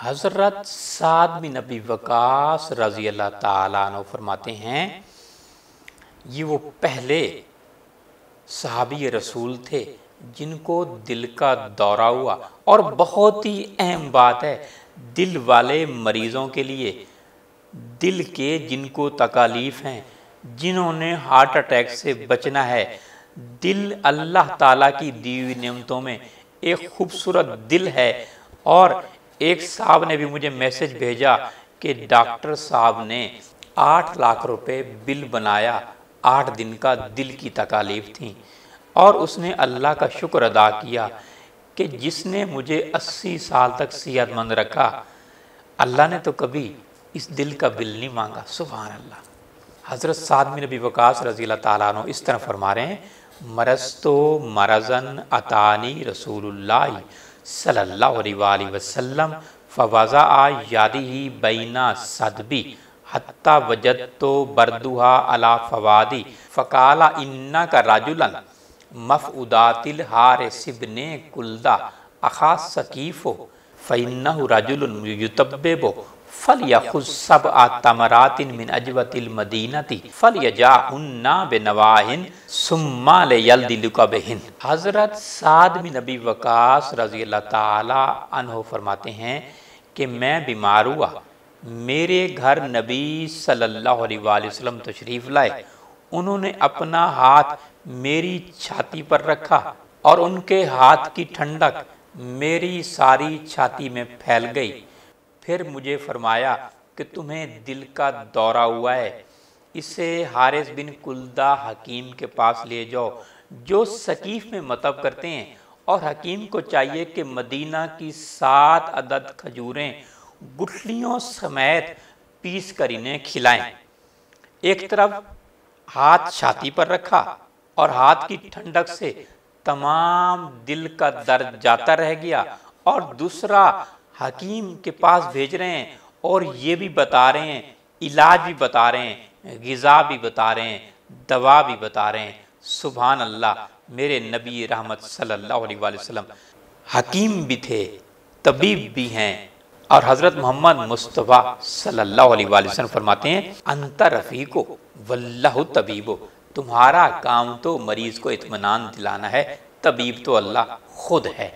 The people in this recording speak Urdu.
حضرت سعد بن نبی وقاص رضی اللہ تعالیٰ عنہ فرماتے ہیں، یہ وہ پہلے صحابی رسول تھے جن کو دل کا دورہ ہوا۔ اور بہت ہی اہم بات ہے، دل والے مریضوں کے لیے، دل کے جن کو تکالیف ہیں، جنہوں نے ہارٹ اٹیک سے بچنا ہے دل اللہ تعالیٰ کی دیوی نعمتوں میں ایک خوبصورت دل ہے اور ایک صاحب نے بھی مجھے میسج بھیجا کہ ڈاکٹر صاحب نے آٹھ لاکھ روپے بل بنایا، آٹھ دن کا دل کی تکالیف تھیں اور اس نے اللہ کا شکر ادا کیا کہ جس نے مجھے اسی سال تک صحت مند رکھا۔ اللہ نے تو کبھی اس دل کا بل نہیں مانگا۔ سبحان اللہ۔ حضرت سعد بن نبی وقاص رضی اللہ تعالیٰ عنہ اس طرح فرما رہے ہیں مرستو مرزن اتانی رسول اللہ صلی اللہ علیہ وآلہ وسلم فوضع یادی بینا صدبی حتی وجدتو بردوہا علا فوادی فقالا انہا کا راجلن مفعودات الحار سبن کلدہ اخاص سکیفو فَإِنَّهُ رَجُلٌ يُتَبِّبُ فَلْيَخُزْ سَبْعَ تَمَرَاتٍ مِنْ أَجْوَةِ الْمَدِينَةِ فَلْيَجَعُنَّا بِنَوَاهِنْ ثُمَّ لِيَلْدِلُكَ بِهِنْ۔ حضرت سعد بن نبی وقاص رضی اللہ تعالی عنہ فرماتے ہیں کہ میں بیمار ہوا۔ میرے گھر نبی صلی اللہ علیہ وآلہ وسلم تشریف لائے۔ انہوں نے اپنا ہاتھ میری چھاتی پر رکھا اور ان کے ہاتھ کی ٹھنڈک میری ساری چھاتی میں پھیل گئی۔ پھر مجھے فرمایا کہ تمہیں دل کا دورہ ہوا ہے۔ اسے حارث بن کلدہ حکیم کے پاس لے جاؤ، جو سکیف میں مطب کرتے ہیں۔ اور حکیم کو چاہیے کہ مدینہ کی سات عدد کھجوریں گٹھلیوں سمیت پیس کر انہیں کھلائیں۔ ایک طرف ہاتھ چھاتی پر رکھا اور ہاتھ کی ٹھنڈک سے تمام دل کا درد جاتا رہ گیا اور دوسرا حکیم کے پاس بھیج رہے ہیں اور یہ بھی بتا رہے ہیں، علاج بھی بتا رہے ہیں، غذا بھی بتا رہے ہیں، دوا بھی بتا رہے ہیں۔ سبحان اللہ، میرے نبی رحمت صلی اللہ علیہ وآلہ وسلم حکیم بھی تھے، طبیب بھی ہیں۔ اور حضرت محمد مصطفیٰ صلی اللہ علیہ وآلہ وسلم فرماتے ہیں، انت رفیقو، واللہ طبیبو۔ تمہارا کام تو مریض کو اطمینان دلانا ہے طبیب تو اللہ خود ہے۔